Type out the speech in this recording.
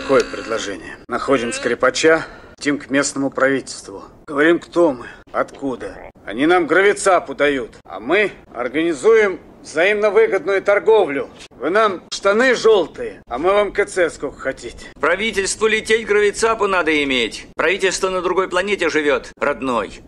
такое предложение. Находим скрипача, летим к местному правительству. Говорим, кто мы, откуда. Они нам гравица дают, а мы организуем взаимно выгодную торговлю. Вы нам штаны желтые, а мы вам КЦ сколько хотите. Правительству лететь гравицапу надо иметь. Правительство на другой планете живет, родной.